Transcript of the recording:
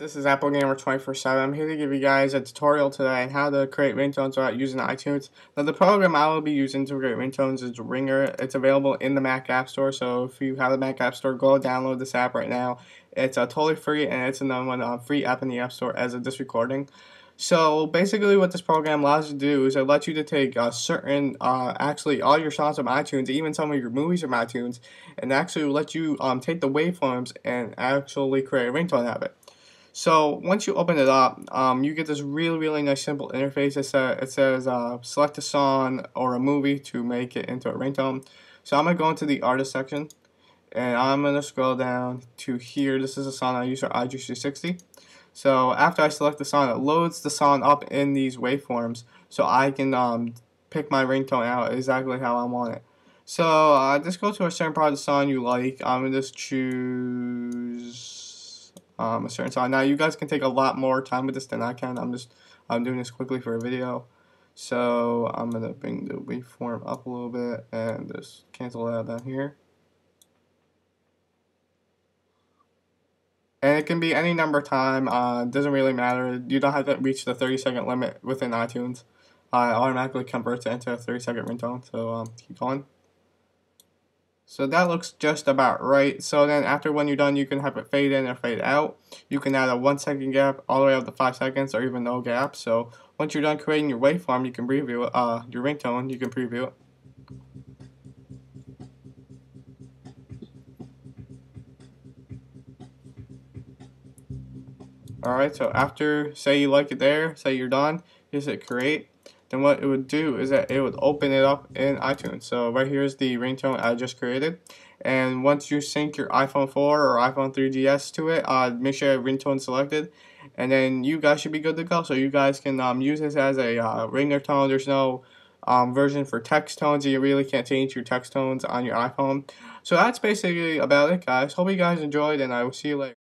This is Apple Gamer 24/7. I'm here to give you guys a tutorial today on how to create ringtones without using iTunes. Now the program I will be using to create ringtones is Ringer. It's available in the Mac App Store, so if you have the Mac App Store, go download this app right now. It's uh, totally free and it's another one uh, free app in the App Store as of this recording. So basically, what this program allows you to do is it lets you to take uh, certain, uh, actually all your songs from iTunes, even some of your movies from iTunes, and actually let you um, take the waveforms and actually create a ringtone out of it. So once you open it up, um, you get this really, really nice simple interface. It, sa it says uh, select a song or a movie to make it into a ringtone. So I'm going to go into the artist section and I'm going to scroll down to here. This is a song I use for iDrew360. So after I select the song, it loads the song up in these waveforms so I can um, pick my ringtone out exactly how I want it. So uh, just go to a certain part of the song you like. I'm going to just choose um, a certain song. Now you guys can take a lot more time with this than I can. I'm just I'm doing this quickly for a video. So I'm gonna bring the waveform up a little bit and just cancel that down here. And it can be any number of time. Uh, doesn't really matter. You don't have to reach the 30 second limit within iTunes. Uh, it automatically converts it into a 30 second ringtone. So um, keep going. So that looks just about right. So then after when you're done, you can have it fade in or fade out. You can add a one second gap all the way up to five seconds or even no gap. So once you're done creating your waveform, you can preview it, uh, your ringtone, you can preview it. Alright, so after, say you like it there, say you're done, just hit create then what it would do is that it would open it up in iTunes. So right here is the ringtone I just created. And once you sync your iPhone 4 or iPhone 3GS to it, uh, make sure ringtone selected. And then you guys should be good to go. So you guys can um, use this as a uh, ringer tone. There's no um, version for text tones. You really can't change your text tones on your iPhone. So that's basically about it, guys. Hope you guys enjoyed, and I will see you later.